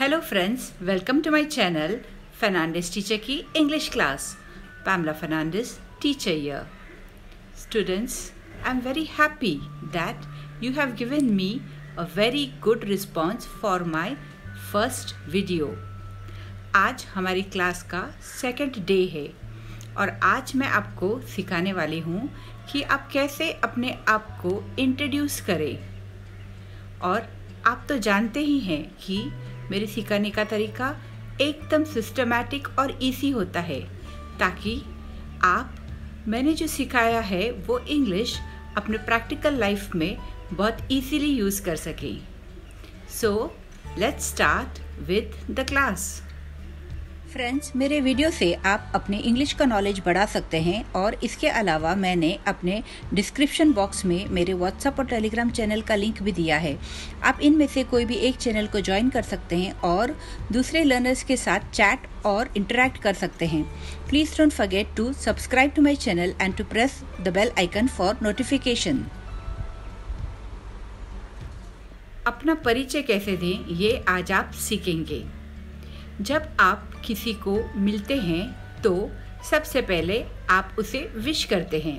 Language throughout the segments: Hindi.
Hello friends welcome to my channel Fernandes teacher की English class Pamela Fernandes teacher dear students I am very happy that you have given me a very good response for my first video आज हमारी क्लास का सेकंड डे है और आज मैं आपको सिखाने वाली हूँ कि आप कैसे अपने आप को इंट्रोड्यूस करें। और आप तो जानते ही हैं कि मेरे सिखाने का तरीका एकदम सिस्टमैटिक और इजी होता है, ताकि आप, मैंने जो सिखाया है, वो इंग्लिश अपने प्रैक्टिकल लाइफ में बहुत इजीली यूज़ कर सकें। So let's start with the class friends मेरे वीडियो से आप अपने इंग्लिश का नॉलेज बढ़ा सकते हैं और इसके अलावा मैंने अपने डिस्क्रिप्शन बॉक्स में मेरे व्हाट्सएप और टेलीग्राम चैनल का लिंक भी दिया है। आप इनमें से कोई भी एक चैनल को ज्वाइन कर सकते हैं और दूसरे लर्नर्स के साथ चैट और इंटरेक्ट कर सकते हैं। Please don't forget to subscribe to my channel and to press the bell icon for notification अपना परिचय कैसे दें, ये आज आप सीखेंगे। जब आप किसी को मिलते हैं तो सबसे पहले आप उसे विश करते हैं।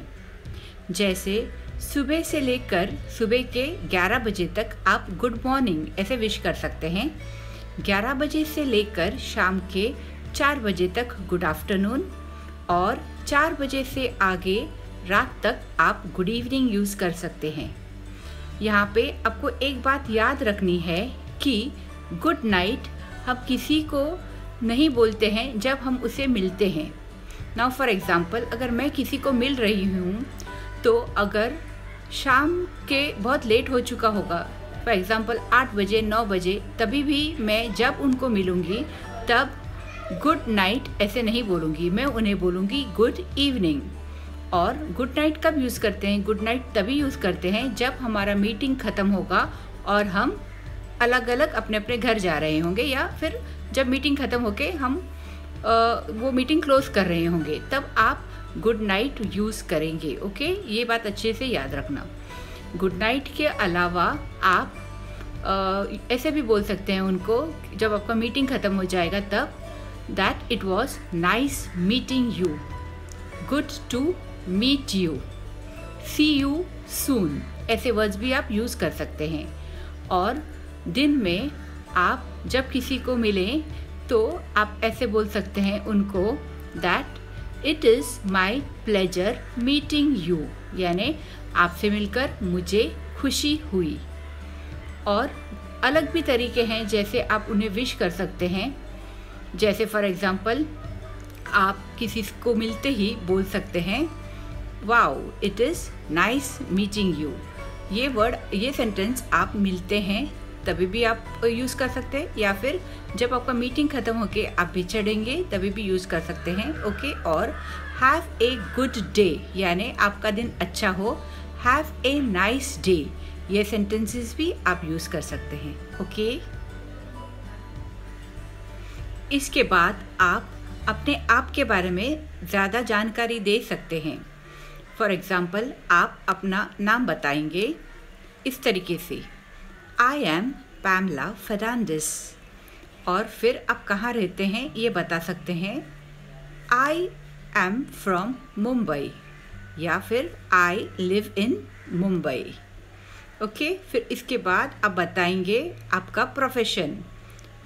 जैसे सुबह से लेकर सुबह के 11 बजे तक आप गुड मॉर्निंग ऐसे विश कर सकते हैं। 11 बजे से लेकर शाम के 4 बजे तक गुड आफ्टरनून और 4 बजे से आगे रात तक आप गुड इवनिंग यूज़ कर सकते हैं। यहाँ पे आपको एक बात याद रखनी है कि गुड नाइट हम किसी को नहीं बोलते हैं जब हम उसे मिलते हैं। नाउ फॉर एग्ज़ाम्पल अगर मैं किसी को मिल रही हूँ तो अगर शाम के बहुत लेट हो चुका होगा फॉर एग्ज़ाम्पल आठ बजे, नौ बजे, तभी भी मैं जब उनको मिलूँगी, तब गुड नाइट ऐसे नहीं बोलूँगी। मैं उन्हें बोलूँगी गुड इवनिंग और गुड नाइट कब यूज़ करते हैं? गुड नाइट तभी यूज़ करते हैं जब हमारा मीटिंग ख़त्म होगा और हम अलग अलग अपने अपने घर जा रहे होंगे या फिर जब मीटिंग ख़त्म होके हम वो मीटिंग क्लोज कर रहे होंगे, तब आप गुड नाइट यूज़ करेंगे ओके ये बात अच्छे से याद रखना। गुड नाइट के अलावा आप ऐसे भी बोल सकते हैं उनको, जब आपका मीटिंग ख़त्म हो जाएगा तब that it was nice meeting you good to meet you see you soon ऐसे वर्ड्स भी आप यूज़ कर सकते हैं। और दिन में आप जब किसी को मिलें तो आप ऐसे बोल सकते हैं उनको that it is my pleasure meeting you यानी आपसे मिलकर मुझे खुशी हुई। और अलग भी तरीके हैं जैसे आप उन्हें विश कर सकते हैं। जैसे फॉर एग्ज़ाम्पल आप किसी को मिलते ही बोल सकते हैं wow it is nice meeting you ये वर्ड ये सेंटेंस आप मिलते हैं तभी भी आप यूज़ कर सकते हैं, या फिर जब आपका मीटिंग ख़त्म होके आप भी चढ़ेंगे, तभी भी यूज़ कर सकते हैं ओके और हैव ए गुड डे यानी आपका दिन अच्छा हो। हैव ए नाइस डे ये सेंटेंसेस भी आप यूज़ कर सकते हैं ओके इसके बाद आप अपने आप के बारे में ज़्यादा जानकारी दे सकते हैं। फॉर एग्ज़ाम्पल आप अपना नाम बताएँगे। इस तरीके से। आई एम पैमला फर्नांडिस और फिर आप कहाँ रहते हैं, ये बता सकते हैं। आई एम फ्रॉम मुंबई या फिर I live in Mumbai okay फिर इसके बाद आप बताएँगे आपका प्रोफेशन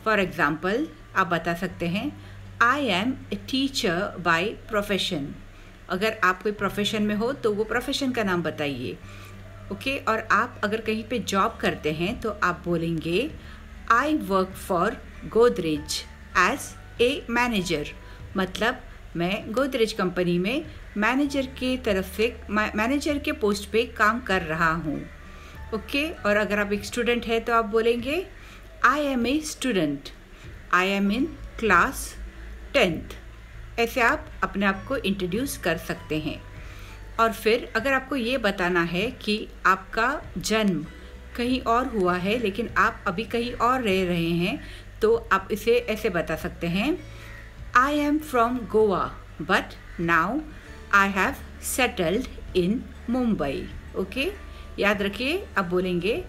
फॉर एग्ज़ाम्पल आप बता सकते हैं I am a teacher by profession अगर आप कोई प्रोफेशन में हो तो वो प्रोफेशन का नाम बताइए। ओके? okay? और आप अगर कहीं पे जॉब करते हैं तो आप बोलेंगे I work for Godrej as a manager मतलब मैं गोदरेज कंपनी में मैनेजर के तरफ़ से मैनेजर के पोस्ट पे काम कर रहा हूँ। ओके? okay? और अगर आप एक स्टूडेंट है तो आप बोलेंगे I am a student I am in class tenth ऐसे आप अपने आप को इंट्रोड्यूस कर सकते हैं। और फिर अगर आपको ये बताना है कि आपका जन्म कहीं और हुआ है, लेकिन आप अभी कहीं और रह रहे हैं तो आप इसे ऐसे बता सकते हैं I am from Goa but now I have settled in Mumbai okay याद रखिए, आप बोलेंगे,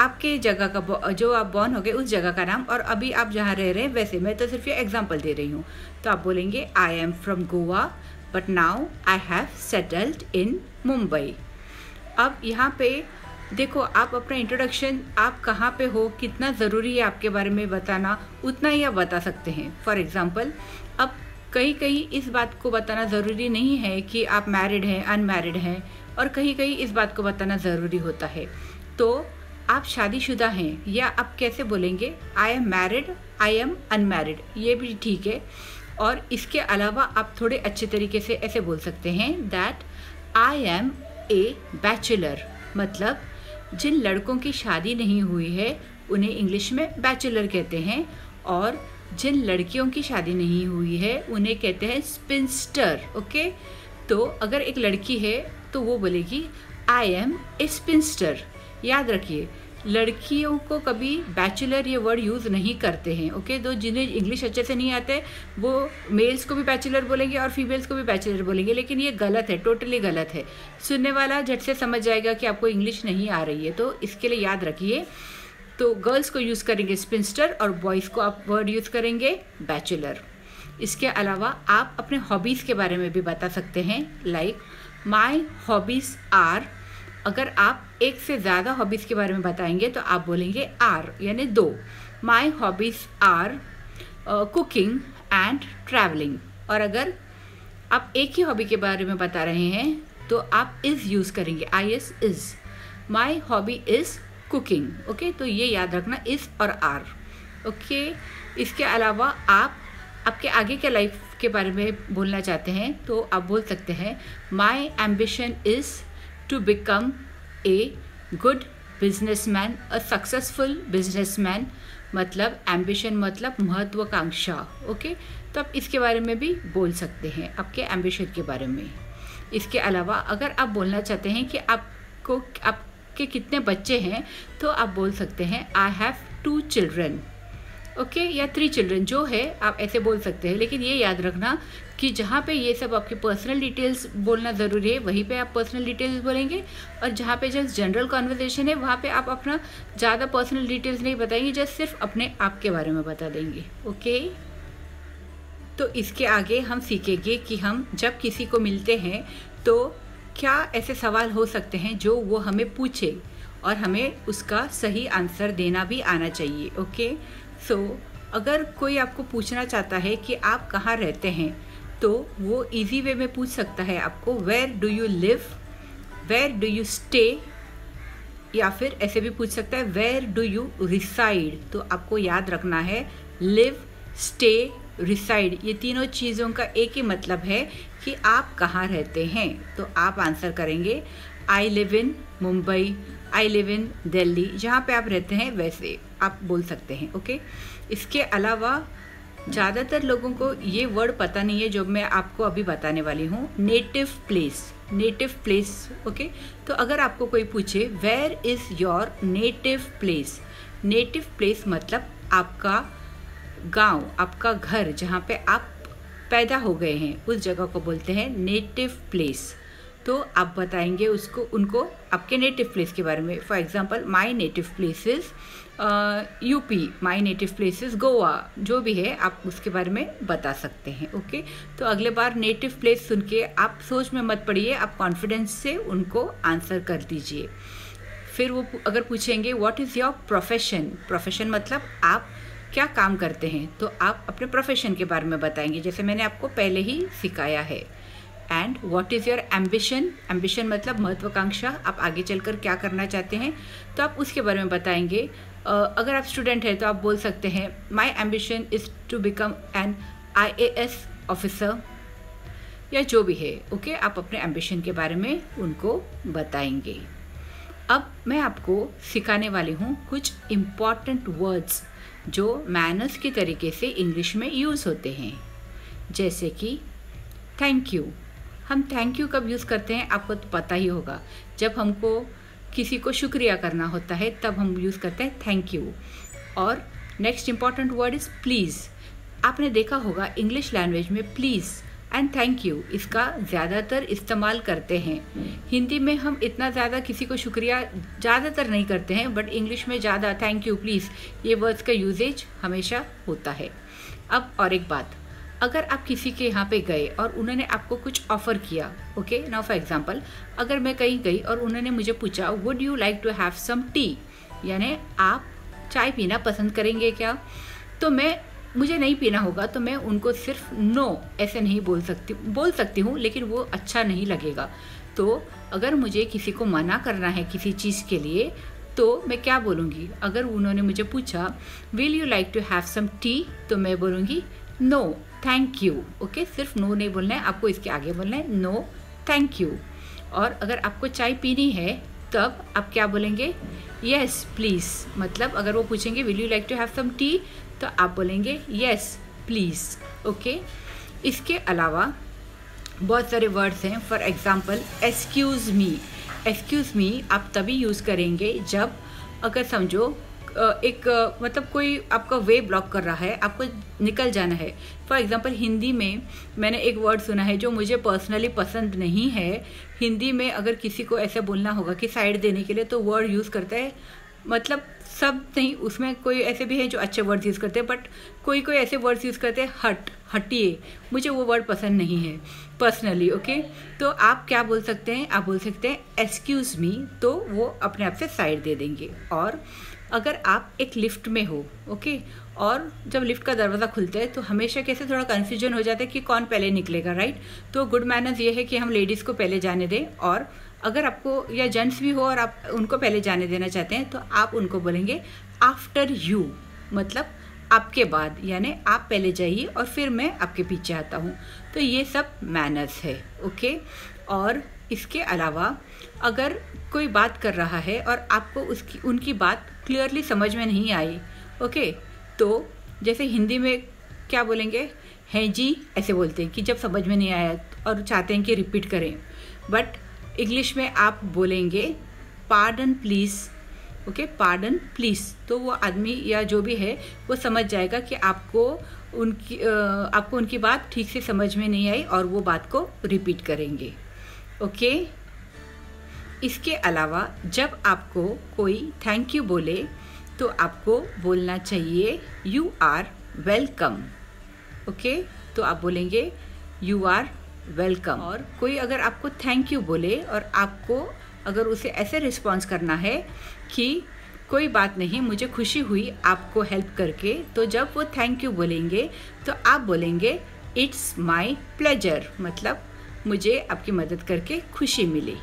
आपके जगह का जो आप बॉर्न हो गए, उस जगह का नाम, और अभी आप जहाँ रह रहे हैं, वैसे, मैं तो सिर्फ़ ये एग्जांपल दे रही हूँ। तो आप बोलेंगे I am from Goa but now I have settled in Mumbai अब यहाँ पे देखो, आप अपना इंट्रोडक्शन आप कहाँ पे हो, कितना ज़रूरी है आपके बारे में बताना, उतना ही आप बता सकते हैं। फॉर एग्ज़ाम्पल अब कहीं कहीं इस बात को बताना ज़रूरी नहीं है कि आप मैरिड हैं अनमैरिड हैं, और कहीं कहीं इस बात को बताना ज़रूरी होता है। तो आप शादीशुदा हैं, या आप कैसे बोलेंगे I am married I am unmarried ये भी ठीक है। और इसके अलावा आप थोड़े अच्छे तरीके से ऐसे बोल सकते हैं that I am a bachelor मतलब जिन लड़कों की शादी नहीं हुई है, उन्हें इंग्लिश में बैचलर कहते हैं और जिन लड़कियों की शादी नहीं हुई है, उन्हें कहते हैं स्पिंस्टर ओके तो अगर एक लड़की है तो वो बोलेगी आई एम ए स्पिंस्टर याद रखिए लड़कियों को कभी बैचलर ये वर्ड यूज़ नहीं करते हैं ओके तो जिन्हें इंग्लिश अच्छे से नहीं आते, वो मेल्स को भी बैचलर बोलेंगे और फीमेल्स को भी बैचलर बोलेंगे, लेकिन ये गलत है टोटली गलत है। सुनने वाला झट से समझ जाएगा कि आपको इंग्लिश नहीं आ रही है तो इसके लिए याद रखिए। तो गर्ल्स को यूज़ करेंगे स्पिंस्टर और बॉयज़ को आप वर्ड यूज़ करेंगे बैचलर इसके अलावा आप अपने हॉबीज़ के बारे में भी बता सकते हैं लाइक माई हॉबीज़ आर अगर आप एक से ज़्यादा हॉबीज़ के बारे में बताएँगे तो आप बोलेंगे आर यानी दो। My hobbies are cooking and travelling और अगर आप एक ही हॉबी के बारे में बता रहे हैं तो आप इज़ यूज़ करेंगे। I S is my hobby is cooking okay तो ये याद रखना इज़ और आर ओके? इसके अलावा आप, आपके आगे के लाइफ के बारे में बोलना चाहते हैं तो आप बोल सकते हैं my ambition is to become a good businessman, a successful businessman मतलब एम्बिशन मतलब महत्वाकांक्षा ओके तो आप इसके बारे में भी बोल सकते हैं, आपके एम्बिशन के बारे में। इसके अलावा अगर आप बोलना चाहते हैं कि आपको, आपके कितने बच्चे हैं तो आप बोल सकते हैं I have two children okay या थ्री चिल्ड्रन जो है, आप ऐसे बोल सकते हैं, लेकिन ये याद रखना कि जहाँ पे ये सब आपके पर्सनल डिटेल्स बोलना ज़रूरी है वहीं पे आप पर्सनल डिटेल्स बोलेंगे और जहाँ पे जस्ट जनरल कॉन्वर्जेशन है वहाँ पे आप अपना ज़्यादा पर्सनल डिटेल्स नहीं बताएँगे जस्ट सिर्फ़ अपने आप के बारे में बता देंगे ओके तो इसके आगे हम सीखेंगे कि हम जब किसी को मिलते हैं तो क्या ऐसे सवाल हो सकते हैं जो वो हमें पूछे और हमें उसका सही आंसर देना भी आना चाहिए ओके सो so, अगर कोई आपको पूछना चाहता है कि आप कहाँ रहते हैं तो वो इजी वे में पूछ सकता है आपको where do you live where do you stay या फिर ऐसे भी पूछ सकता है वेयर डू यू रिसाइड तो आपको याद रखना है लिव स्टे रिसाइड ये तीनों चीज़ों का एक ही मतलब है कि आप कहाँ रहते हैं। तो आप आंसर करेंगे I live in Mumbai I live in Delhi जहाँ पे आप रहते हैं, वैसे आप बोल सकते हैं ओके इसके अलावा ज़्यादातर लोगों को ये वर्ड पता नहीं है जो मैं आपको अभी बताने वाली हूँ। Native place native place okay तो अगर आपको कोई पूछे where is your native place native place मतलब आपका गाँव, आपका घर, जहाँ पे आप पैदा हो गए हैं। उस जगह को बोलते हैं नेटिव प्लेस तो आप बताएँगे उसको, उनको आपके नेटिव प्लेस के बारे में। For example my native places UP my native places Goa जो भी है, आप उसके बारे में बता सकते हैं ओके तो अगले बार नेटिव प्लेस सुन के आप सोच में मत पड़िए, आप कॉन्फिडेंस से उनको आंसर कर दीजिए। फिर वो अगर पूछेंगे what is your profession profession मतलब आप क्या काम करते हैं? तो आप अपने प्रोफेशन के बारे में बताएँगे, जैसे मैंने आपको पहले ही सिखाया है। And what is your ambition ambition मतलब महत्वाकांक्षा। आप आगे चलकर क्या करना चाहते हैं? तो आप उसके बारे में बताएँगे। uh, अगर आप स्टूडेंट हैं तो आप बोल सकते हैं my ambition is to become an I officer या जो भी है ओके okay? आप अपने एम्बिशन के बारे में उनको बताएँगे। अब मैं आपको सिखाने वाली हूँ कुछ इंपॉर्टेंट वर्ड्स जो मैनर्स के तरीके से इंग्लिश में यूज़ होते हैं। जैसे कि थैंक यू हम थैंक यू कब यूज़ करते हैं, आपको तो पता ही होगा। जब हमको किसी को शुक्रिया करना होता है, तब हम यूज़ करते हैं थैंक यू और next important word is please आपने देखा होगा इंग्लिश लैंग्वेज में प्लीज़ एंड थैंक यू इसका ज़्यादातर इस्तेमाल करते हैं। हिंदी में हम इतना ज़्यादा किसी को शुक्रिया ज़्यादातर नहीं करते हैं बट इंग्लिश में ज़्यादा थैंक यू प्लीज़ ये वर्ड्स का यूजेज हमेशा होता है। अब और एक बात। अगर आप किसी के यहाँ पे गए और उन्होंने आपको कुछ ऑफ़र किया ओके नाउ फॉर एग्जांपल अगर मैं कहीं गई और उन्होंने मुझे पूछा would you like to have some tea यानी आप चाय पीना पसंद करेंगे क्या? तो मैं, मुझे नहीं पीना होगा तो मैं उनको सिर्फ़ नो ऐसे नहीं बोल सकती बोल सकती हूँ, लेकिन वो अच्छा नहीं लगेगा। तो अगर मुझे किसी को मना करना है किसी चीज़ के लिए तो मैं क्या बोलूँगी? अगर उन्होंने मुझे पूछा will you like to have some tea तो मैं बोलूँगी नो थैंक यू ओके सिर्फ़ नो नहीं बोलना है, आपको इसके आगे बोलना है नो थैंक यू और अगर आपको चाय पीनी है, तब आप क्या बोलेंगे? येस प्लीज़ मतलब अगर वो पूछेंगे will you like to have some tea तो आप बोलेंगे येस प्लीज़ ओके इसके अलावा बहुत सारे वर्ड्स हैं. For example excuse me excuse me आप तभी यूज़ करेंगे जब, अगर समझो एक मतलब कोई आपका वे ब्लॉक कर रहा है, आपको निकल जाना है। फॉर एग्ज़ाम्पल हिंदी में मैंने एक वर्ड सुना है जो मुझे पर्सनली पसंद नहीं है। हिंदी में अगर किसी को ऐसा बोलना होगा कि साइड देने के लिए तो वर्ड यूज़ करता है। मतलब सब नहीं, उसमें कोई ऐसे भी हैं जो अच्छे वर्ड्स यूज़ करते हैं बट कोई कोई ऐसे वर्ड्स यूज़ करते हैं, हट, हटिए। मुझे वो वर्ड पसंद नहीं है। पर्सनली ओके तो आप क्या बोल सकते हैं? आप बोल सकते हैं एक्सक्यूज़ मी तो वो अपने आप से साइड दे देंगे। और अगर आप एक लिफ्ट में हो ओके और जब लिफ्ट का दरवाज़ा खुलता है तो हमेशा कैसे थोड़ा कन्फ्यूज़न हो जाता है कि कौन पहले निकलेगा राइट तो गुड मैनर्स ये है कि हम लेडीज़ को पहले जाने दें। और अगर आपको, या जेंट्स भी हो और आप उनको पहले जाने देना चाहते हैं तो आप उनको बोलेंगे आफ्टर यू मतलब आपके बाद, यानी आप पहले जाइए और फिर मैं आपके पीछे आता हूँ। तो ये सब मैनर्स है, ओके? और इसके अलावा, अगर कोई बात कर रहा है और आपको उसकी, उनकी बात क्लियरली समझ में नहीं आई, ओके? तो जैसे हिंदी में क्या बोलेंगे? हैं जी, ऐसे बोलते हैं कि जब समझ में नहीं आया और चाहते हैं कि रिपीट करें। बट इंग्लिश में आप बोलेंगे pardon please okay pardon please तो वो आदमी या जो भी है वो समझ जाएगा कि आपको उनकी आपको उनकी बात ठीक से समझ में नहीं आई और वो बात को रिपीट करेंगे। ओके इसके अलावा जब आपको कोई थैंक यू बोले तो आपको बोलना चाहिए यू आर वेलकम ओके तो आप बोलेंगे यू आर वेलकम और कोई अगर आपको थैंक यू बोले और आपको अगर उसे ऐसे रिस्पॉन्स करना है कि कोई बात नहीं, मुझे खुशी हुई आपको हेल्प करके तो जब वो थैंक यू बोलेंगे तो आप बोलेंगे इट्स माई प्लेजर मतलब मुझे आपकी मदद करके खुशी मिली।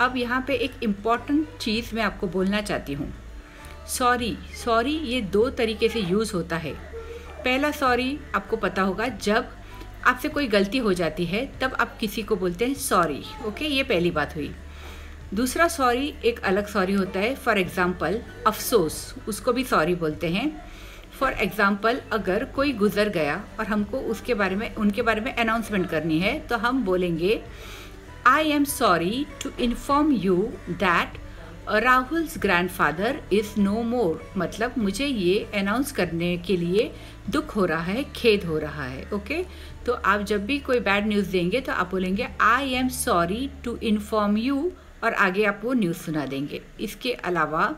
अब यहाँ पे एक इंपॉर्टेंट चीज़ मैं आपको बोलना चाहती हूँ। सॉरी सॉरी ये दो तरीके से यूज़ होता है। पहला सॉरी आपको पता होगा, जब आपसे कोई गलती हो जाती है, तब आप किसी को बोलते हैं सॉरी ओके ये पहली बात हुई। दूसरा सॉरी एक अलग सॉरी होता है। फॉर एग्ज़ाम्पल अफसोस, उसको भी सॉरी बोलते हैं। फॉर एग्ज़ाम्पल अगर कोई गुज़र गया और हमको उसके बारे में, उनके बारे में अनाउंसमेंट करनी है तो हम बोलेंगे I am sorry to inform you that Rahul's grandfather is no more मतलब मुझे ये अनाउंस करने के लिए दुख हो रहा है, खेद हो रहा है ओके तो आप जब भी कोई बैड न्यूज़ देंगे तो आप बोलेंगे I am sorry to inform you और आगे आप वो न्यूज़ सुना देंगे। इसके अलावा,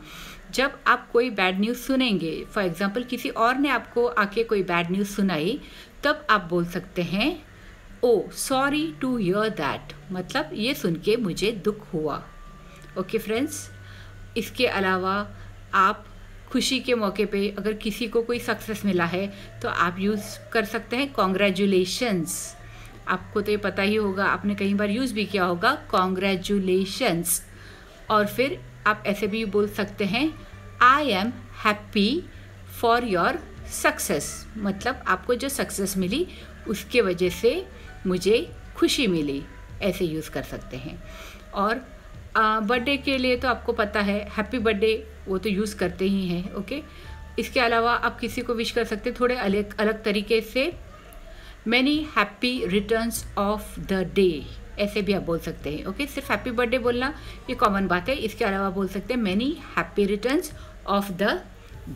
जब आप कोई बैड न्यूज़ सुनेंगे फॉर एग्ज़ाम्पल किसी और ने आपको आके कोई बैड न्यूज़ सुनाई, तब आप बोल सकते हैं oh sorry to hear that मतलब ये सुन के मुझे दुख हुआ। ओके फ्रेंड्स इसके अलावा, आप खुशी के मौके पे अगर किसी को कोई सक्सेस मिला है तो आप यूज़ कर सकते हैं कॉन्ग्रेचुलेशंस आपको तो ये पता ही होगा, आपने कई बार यूज़ भी किया होगा कॉन्ग्रेचुलेशंस और फिर आप ऐसे भी बोल सकते हैं I am happy for your success मतलब आपको जो सक्सेस मिली, उसके वजह से मुझे खुशी मिली, ऐसे यूज़ कर सकते हैं। और बर्थडे के लिए तो आपको पता है हैप्पी बर्थडे वो तो यूज़ करते ही हैं ओके इसके अलावा आप किसी को विश कर सकते थोड़े अलग अलग तरीके से many happy returns of the day ऐसे भी आप बोल सकते हैं ओके सिर्फ़ हैप्पी बर्थडे बोलना, ये कॉमन बात है। इसके अलावा बोल सकते हैं many happy returns of the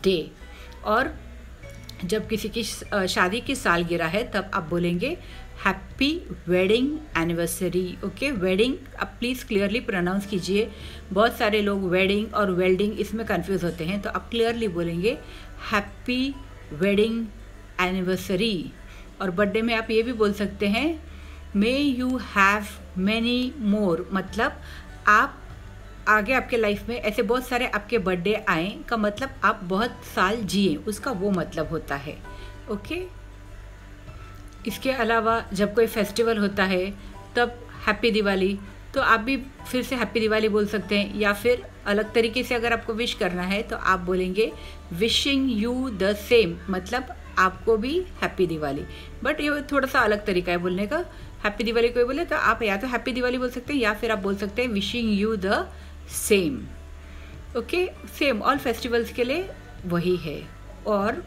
day और जब किसी की शादी की सालगिरह है, तब आप बोलेंगे happy wedding anniversary okay wedding आप प्लीज़ क्लियरली प्रोनाउंस कीजिए। बहुत सारे लोग वेडिंग और वेल्डिंग इसमें कंफ्यूज होते हैं तो आप क्लियरली बोलेंगे हैप्पी वेडिंग एनिवर्सरी और बर्थडे में आप ये भी बोल सकते हैं may you have many more मतलब आप आगे आपके लाइफ में ऐसे बहुत सारे आपके बर्थडे आए, का मतलब आप बहुत साल जिए, उसका वो मतलब होता है। ओके इसके अलावा जब कोई फेस्टिवल होता है, तब हैप्पी दिवाली तो आप भी फिर से हैप्पी दिवाली बोल सकते हैं, या फिर अलग तरीके से अगर आपको विश करना है तो आप बोलेंगे विशिंग यू द सेम मतलब आपको भी हैप्पी दिवाली। बट ये थोड़ा सा अलग तरीका है बोलने का। हैप्पी दिवाली कोई बोले तो आप या तो हैप्पी दिवाली बोल सकते हैं या फिर आप बोल सकते हैं wishing you the same okay same all festivals के लिए वही है। और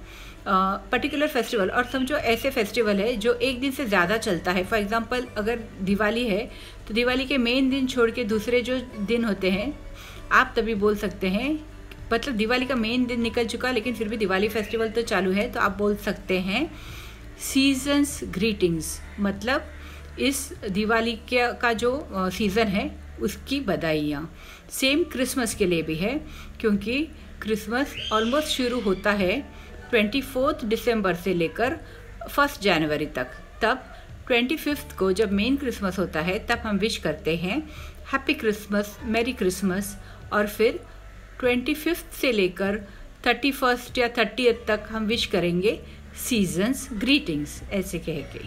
पर्टिकुलर uh, फेस्टिवल और समझो ऐसे फेस्टिवल है जो एक दिन से ज़्यादा चलता है। फॉर एग्जांपल अगर दिवाली है तो दिवाली के मेन दिन छोड़ के दूसरे जो दिन होते हैं आप तभी बोल सकते हैं मतलब दिवाली का मेन दिन निकल चुका, लेकिन फिर भी दिवाली फेस्टिवल तो चालू है तो आप बोल सकते हैं सीजन्स ग्रीटिंग्स मतलब इस दिवाली के का जो सीज़न है, उसकी बधाइयाँ। सेम क्रिसमस के लिए भी है, क्योंकि क्रिसमस ऑलमोस्ट शुरू होता है ट्वेंटी फोर्थ दिसंबर से लेकर फ़र्स्ट जनवरी तक। तब ट्वेंटी फिफ्थ को जब मेन क्रिसमस होता है, तब हम विश करते हैं हैप्पी क्रिसमस मैरी क्रिसमस और फिर ट्वेंटी फिफ्थ से लेकर थर्टी फ़र्स्ट या थर्टी तक हम विश करेंगे सीजन्स ग्रीटिंग्स ऐसे कह के।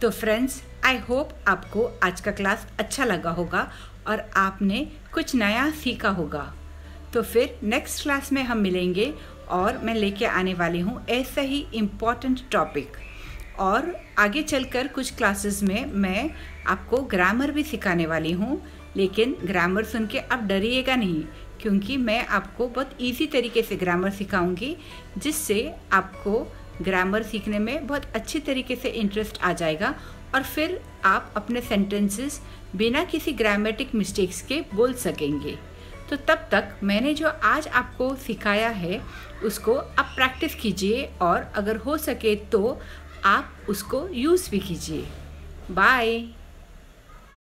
तो फ्रेंड्स आई होप आपको आज का क्लास अच्छा लगा होगा और आपने कुछ नया सीखा होगा। तो फिर नेक्स्ट क्लास में हम मिलेंगे और मैं लेके आने वाली हूँ ऐसा ही इंपॉर्टेंट टॉपिक और आगे चलकर कुछ क्लासेस में मैं आपको ग्रामर भी सिखाने वाली हूँ। लेकिन ग्रामर सुन के आप डरिएगा नहीं, क्योंकि मैं आपको बहुत इजी तरीके से ग्रामर सिखाऊँगी, जिससे आपको ग्रामर सीखने में बहुत अच्छी तरीके से इंटरेस्ट आ जाएगा। और फिर आप अपने सेंटेंसेस बिना किसी ग्रामेटिक मिस्टेक्स के बोल सकेंगे। तो तब तक मैंने जो आज आपको सिखाया है, उसको आप प्रैक्टिस कीजिए और अगर हो सके तो आप उसको यूज़ भी कीजिए। बाय